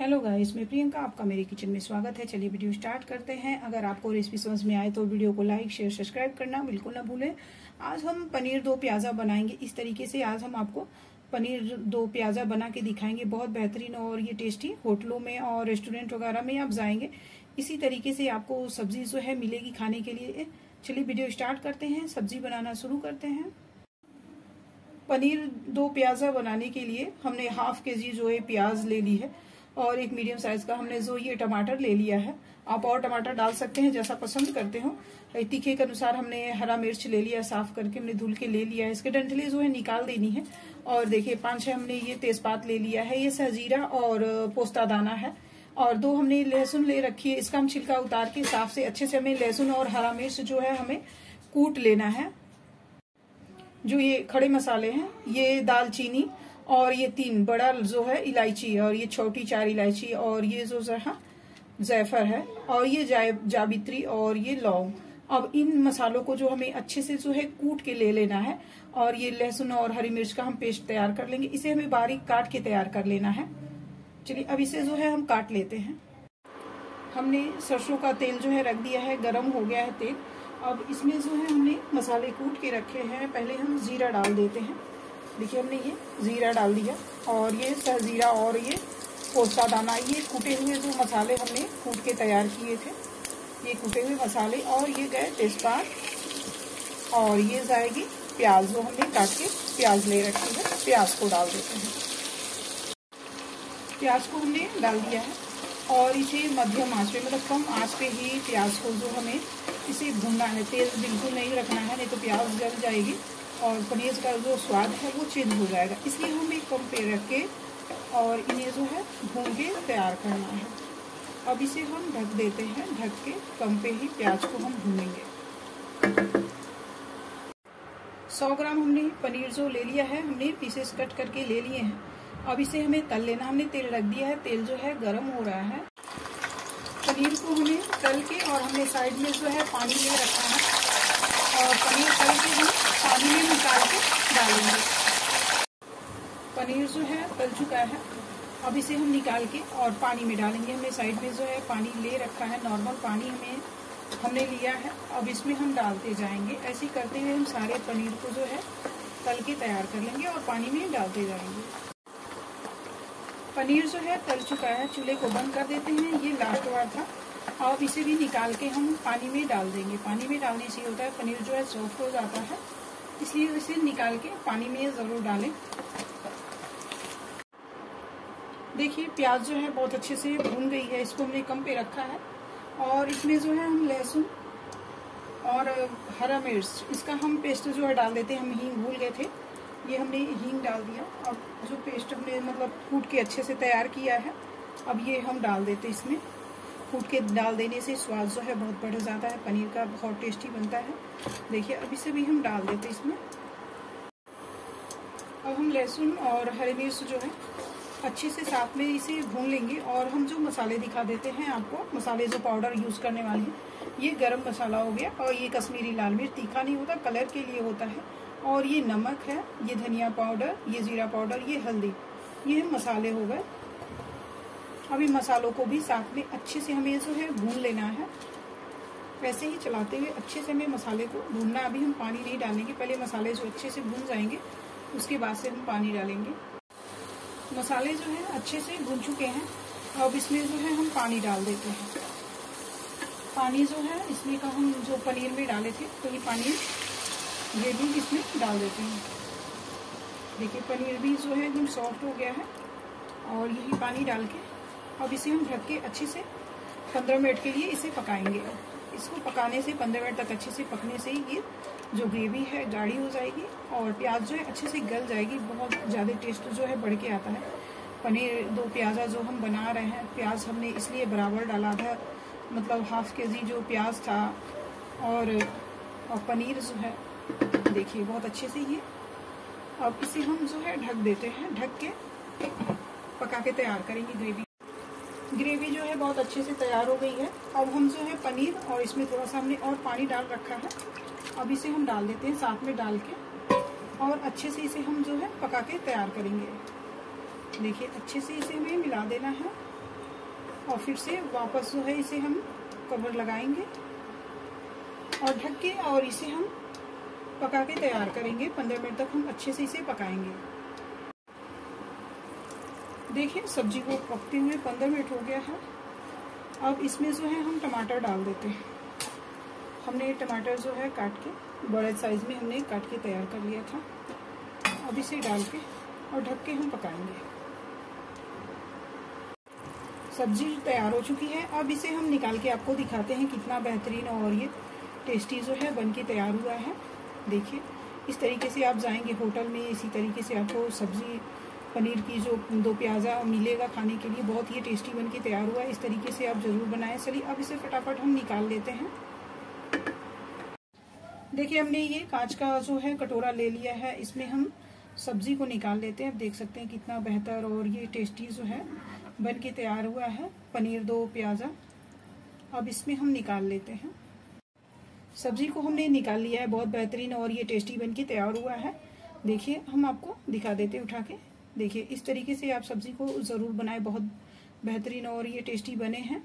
Hello guys मैं प्रियंका, आपका मेरे किचन में स्वागत है। चलिए वीडियो स्टार्ट करते हैं। अगर आपको रेसिपी समझ में आए तो वीडियो को लाइक शेयर सब्सक्राइब करना बिल्कुल ना भूलें। आज हम पनीर दो प्याज़ा बनाएँगे। इस तरीके से आज हम आपको पनीर दो प्याज़ा बना के दिखाएँगे। बहुत बेहतरीन और ये टेस्टी होटलों में और रेस्टोरेंट वगैरह में आप जाएँगे। इसी तरीके से आपको सब्ज़ी जो है मिलेगी खाने के लिए। चलिए वीडियो स्टार्ट करते हैं। सब्ज़ी बनाना शुरू करते हैं। पनीर दो प्याज़ा बनाने के लिए हमने हाफ़ के जी जो है प्याज ले ली है। और एक मीडियम साइज़ का हमने जो ये टमाटर ले लिया है, आप और टमाटर डाल सकते हैं जैसा पसंद करते हो। तीखे के अनुसार हमने हरा मिर्च ले लिया, साफ़ करके हमने धुल के ले लिया है। इसके डंठले जो है निकाल देनी है। और देखिए, पाँच छह हमने ये तेजपात ले लिया है, ये सहजीरा और पोस्ता दाना है। और दो हमने लहसुन ले रखी है, इसका हम छिलका उतार के साफ़ से अच्छे से हमें लहसुन और हरा मिर्च जो है हमें कूट लेना है। जो ये खड़े मसाले हैं, ये दालचीनी और ये तीन बड़ा जो है इलायची और ये छोटी चार इलायची और ये जो है, जैफर है, और ये जावित्री और ये लौंग। अब इन मसालों को जो हमें अच्छे से जो है कूट के ले लेना है, और ये लहसुन और हरी मिर्च का हम पेस्ट तैयार कर लेंगे। इसे हमें बारीक काट के तैयार कर लेना है। चलिए, अब इसे जो है हम काट लेते हैं। हमने सरसों का तेल जो है रख दिया है, गरम हो गया है तेल। अब इसमें जो है हमने मसाले कूट के रखे हैं। पहले हम जीरा डाल देते हैं। देखिए हमने ये, ज़ीरा डाल दिया। और ये ज़ीरा और ये पोस्ता दाना, ये कूटे हुए जो मसाले हमने कूट के तैयार किए थे, ये कूटे हुए मसाले और ये गए तेजपात। और ये जाएगी प्याज, जो हमने काट के प्याज ले रखी है, प्याज को डाल देते हैं। प्याज को हमने डाल दिया है। और इसे मध्यम आँच पे मतलब कम आँच पे ही प्याज को जो हमें इसे भूनना है, तेल बिल्कुल नहीं रखना है, नहीं तो प्याज जल जाएगी। और पनीर का जो स्वाद है वो चेंज हो जाएगा। इसलिए हम कम पे रख के और इन्हें जो है भून के तैयार करना है। अब इसे हम ढक देते हैं। ढक के कम पे ही प्याज को हम भूनेंगे। सौ ग्राम हमने पनीर जो ले लिया है, हमने पीसेस कट करके ले लिए हैं। अब इसे हमें तल लेना, हमने तेल रख दिया है। तेल जो है गर्म हो रहा है। पनीर को हमें तल के और हमने साइड में जो है पानी ले रखा है। और पनीर तल के हम पानी में निकाल के डालेंगे। पनीर जो है तल चुका है। अब इसे हम निकाल के और पानी में डालेंगे। हमने साइड में जो है, पानी ले रखा है, नॉर्मल पानी हमें हमने लिया है। अब इसमें हम डालते जाएँगे। ऐसे करते हुए हम सारे पनीर को जो है, तल के तैयार कर लेंगे और पानी में डालते जाएँगे। पनीर जो है तल चुका है, चूल्हे को बंद कर देते हैं। ये लास्ट बार था। अब इसे भी निकाल के हम पानी में डाल देंगे। पानी में डालने से होता है, पनीर जो है सॉफ्ट हो जाता है। इसलिए इसे निकाल के पानी में ज़रूर डालें। देखिए, प्याज जो है बहुत अच्छे से भून गई है। इसको हमने कम पे रखा है। और इसमें जो है हम लहसुन और हरा मिर्च, इसका हम पेस्ट जो है डाल देते हैं। हम हींग भूल गए थे। ये हमने हींग डाल दिया। अब जो पेस्ट हमने मतलब कूट के अच्छे से तैयार किया है, अब ये हम डाल देते इसमें। कूट के डाल देने से स्वाद जो है बहुत बढ़ जाता है, पनीर का बहुत टेस्टी बनता है। देखिए, अब इसे भी हम डाल देते इसमें। अब हम लहसुन और हरी मिर्च जो है, अच्छे से साथ में इसे भून लेंगे और हम जो मसाले दिखा देते हैं आपको, मसाले जो पाउडर यूज़ करने वाले हैं, ये गरम मसाला हो गया और ये कश्मीरी लाल मिर्च तीखा नहीं होता, कलर के लिए होता है। और ये नमक है, ये धनिया पाउडर ये जीरा पाउडर ये हल्दी। ये मसाले हो गए। अभी मसालों को भी साथ में अच्छे से हमें जो है भून लेना है। वैसे ही चलाते हुए अच्छे से हमें मसाले को भूनना अभी हम पानी नहीं डालेंगे, पहले मसाले जो अच्छे से भून जाएँगे, उसके बाद से हम पानी डालेंगे। मसाले जो है अच्छे से भून चुके हैं। अब इसमें जो है हम पानी डाल देते हैं। पानी जो है, इसमें का हम जो पनीर में डाले थे तो ये पानी ये भी इसमें डाल देते हैं। देखिए पनीर भी जो है एकदम सॉफ्ट हो गया है और यही पानी डाल के अब इसे हम ढक के अच्छे से पंद्रह मिनट के लिए इसे पकाएँगे। इसको पकाने से पंद्रह मिनट तक अच्छे से पकने से ही ये जो ग्रेवी है गाढ़ी हो जाएगी और प्याज जो है अच्छे से गल जाएगी। बहुत ज़्यादा टेस्ट जो है बढ़ के आता है। पनीर दो प्याजा जो हम बना रहे हैं प्याज हमने इसलिए बराबर डाला था मतलब हाफ़ के जी जो प्याज था और, और पनीर जो है देखिए, बहुत अच्छे से ये। अब इसे हम जो है ढक देते हैं, ढक के पका के तैयार करेंगे ग्रेवी। ग्रेवी जो है बहुत अच्छे से तैयार हो गई है। अब हम जो है पनीर और इसमें थोड़ा सा हमने और पानी डाल रखा है। अब इसे हम डाल देते हैं साथ में डाल के और अच्छे से इसे हम जो है पका के तैयार करेंगे। देखिए, अच्छे से इसे हमें मिला देना है और फिर से वापस जो है इसे हम कवर लगाएँगे और ढक के और इसे हम पका के तैयार करेंगे। पंद्रह मिनट तक हम अच्छे से इसे पकाएँगे। देखिए, सब्ज़ी को पकते हुए पंद्रह मिनट हो गया है। अब इसमें जो है हम टमाटर डाल देते हैं। हमने टमाटर जो है काट के, बड़े साइज़ में हमने काट के तैयार कर लिया था। अब इसे डाल के और ढक के हम पकाएँगे। सब्ज़ी तैयार हो चुकी है। अब इसे हम निकाल के आपको दिखाते हैं कितना बेहतरीन और ये टेस्टी जो है बन के तैयार हुआ है। देखिए, इस तरीके से आप जाएँगे होटल में, इसी तरीके से आपको सब्ज़ी, पनीर की जो दो प्याज़ा मिलेगा खाने के लिए, बहुत ही टेस्टी बन के तैयार हुआ है। इस तरीके से आप ज़रूर बनाएँ। चलिए, अब इसे फटाफट हम निकाल लेते हैं। देखिए, हमने ये कांच का जो है कटोरा ले लिया है। इसमें हम सब्ज़ी को निकाल लेते हैं। अब देख सकते हैं कितना बेहतर और ये टेस्टी जो है बन के तैयार हुआ है। पनीर दो प्याज़ा। अब इसमें हम निकाल लेते हैं। सब्ज़ी को हमने निकाल लिया है, बहुत बेहतरीन और ये टेस्टी बन के तैयार हुआ है। देखिए, हम आपको दिखा देते उठा के। देखिए, इस तरीके से आप सब्ज़ी को ज़रूर बनाएँ, बहुत बेहतरीन और ये टेस्टी बने हैं।